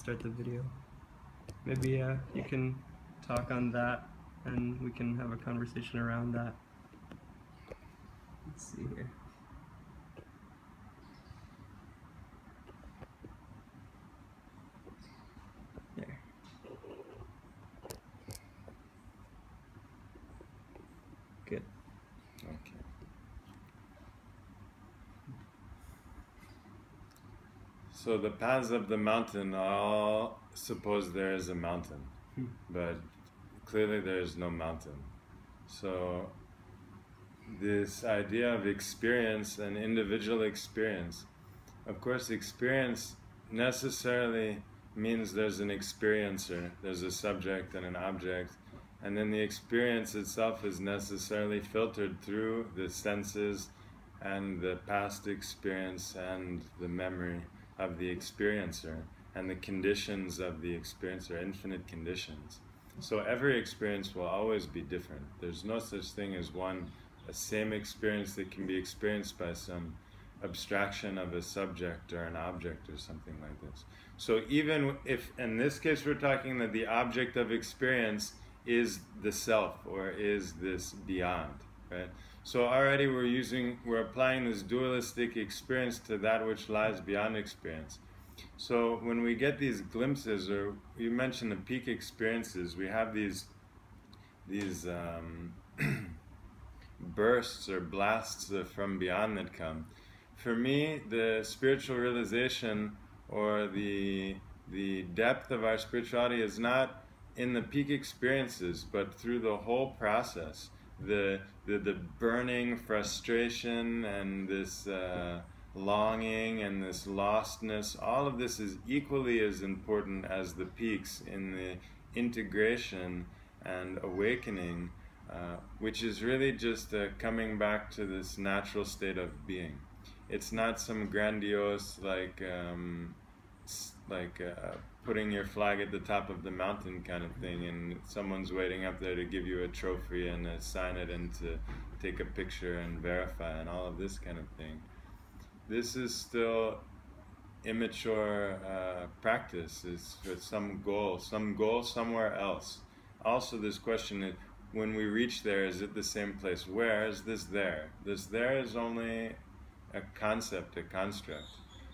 start the video. Maybe uh, you can talk on that and we can have a conversation around that. Let's see here. There. Good. Okay. So the paths of the mountain all suppose there is a mountain, Hmm. but clearly there is no mountain. So this idea of experience and individual experience, of course, experience necessarily means there's an experiencer, there's a subject and an object, and then the experience itself is necessarily filtered through the senses and the past experience and the memory of the experiencer and the conditions of the experiencer, infinite conditions. So every experience will always be different. There's no such thing as one, a same experience that can be experienced by some abstraction of a subject or an object or something like this. So even if in this case we're talking that the object of experience is the self or is this beyond, right? So already we're using, we're applying this dualistic experience to that which lies beyond experience. So when we get these glimpses, or you mentioned the peak experiences, we have these these um, bursts or blasts from beyond that come. For me, the spiritual realization or the the depth of our spirituality is not in the peak experiences, but through the whole process. The the, the burning frustration and this. Uh, longing and this lostness, all of this is equally as important as the peaks in the integration and awakening, uh, which is really just uh, coming back to this natural state of being. It's not some grandiose, like, um, like uh, putting your flag at the top of the mountain kind of thing, and someone's waiting up there to give you a trophy and sign it and to take a picture and verify and all of this kind of thing this is still immature uh, practice. It's for some goal, some goal somewhere else. Also, this question is, when we reach there, is it the same place? Where is this there? This there is only a concept, a construct.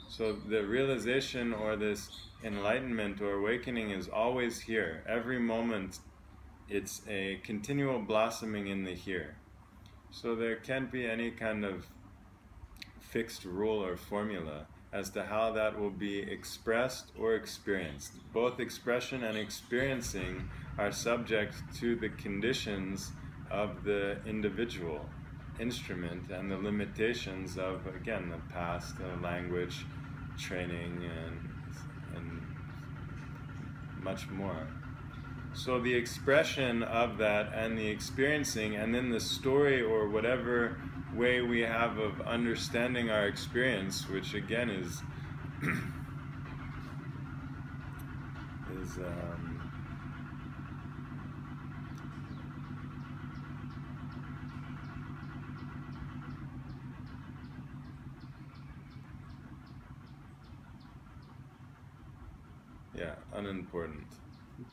So the realization or this enlightenment or awakening is always here. Every moment, it's a continual blossoming in the here. So there can't be any kind of fixed rule or formula as to how that will be expressed or experienced. Both expression and experiencing are subject to the conditions of the individual instrument and the limitations of, again, the past, the language, training, and, and much more. So the expression of that and the experiencing, and then the story or whatever way we have of understanding our experience, which again is is um, yeah unimportant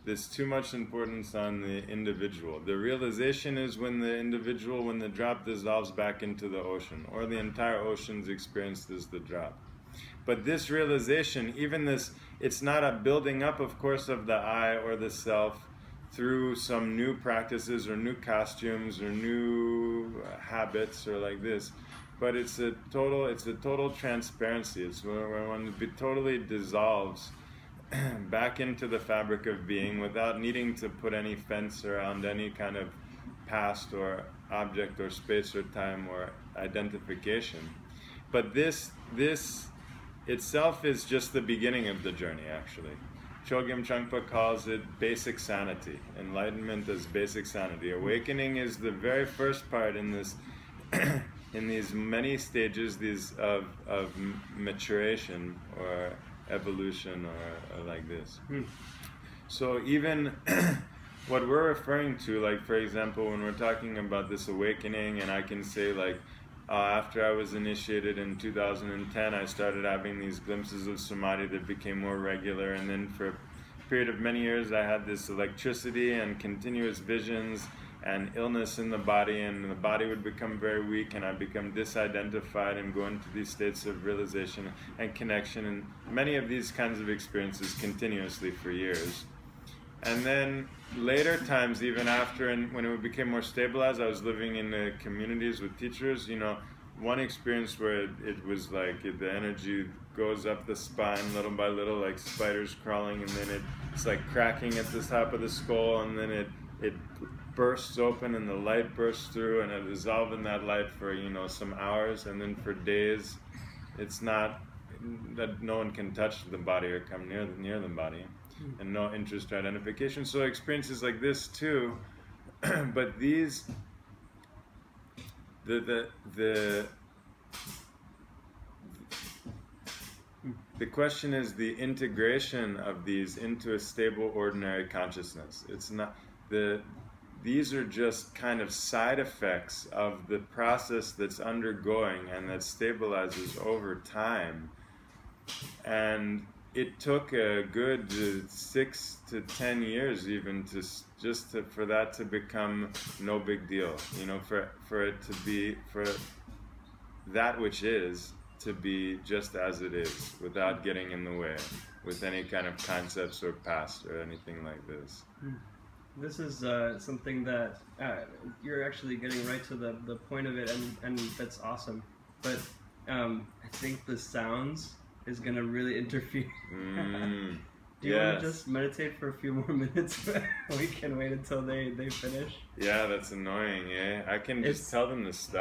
there's too much importance on the individual. The realization is when the individual, when the drop dissolves back into the ocean, or the entire ocean's experienced as the drop. But this realization, even this, it's not a building up, of course, of the I or the self through some new practices or new costumes or new habits or like this. But it's a total, it's a total transparency. It's when one totally dissolves back into the fabric of being without needing to put any fence around any kind of past or object or space or time or identification. But this this itself is just the beginning of the journey actually. Chogyam Trungpa calls it basic sanity. Enlightenment is basic sanity. Awakening is the very first part in this in these many stages these of, of maturation or evolution or, or like this. Hmm. So even what we're referring to, like for example, when we're talking about this awakening, and I can say like uh, after I was initiated in 2010, I started having these glimpses of samadhi that became more regular, and then for a period of many years, I had this electricity and continuous visions and illness in the body, and the body would become very weak, and I become disidentified and go into these states of realization and connection, and many of these kinds of experiences continuously for years. And then later times, even after and when it became more stabilized, I was living in the communities with teachers. You know, one experience where it, it was like the energy goes up the spine little by little, like spiders crawling, and then it, it's like cracking at the top of the skull, and then it it bursts open and the light bursts through and I dissolve in that light for you know some hours and then for days it's not that no one can touch the body or come near the, near the body hmm. and no interest or identification so experiences like this too but these the the the the question is the integration of these into a stable ordinary consciousness it's not the these are just kind of side effects of the process that's undergoing and that stabilizes over time. And it took a good six to ten years even to just to, for that to become no big deal. You know, for for it to be for that which is to be just as it is without getting in the way with any kind of concepts or past or anything like this. Mm. This is uh, something that uh, you're actually getting right to the, the point of it, and, and that's awesome. But um, I think the sounds is going to really interfere. Mm, Do you yes. want to just meditate for a few more minutes? we can wait until they, they finish. Yeah, that's annoying, Yeah, I can just it's, tell them to stop.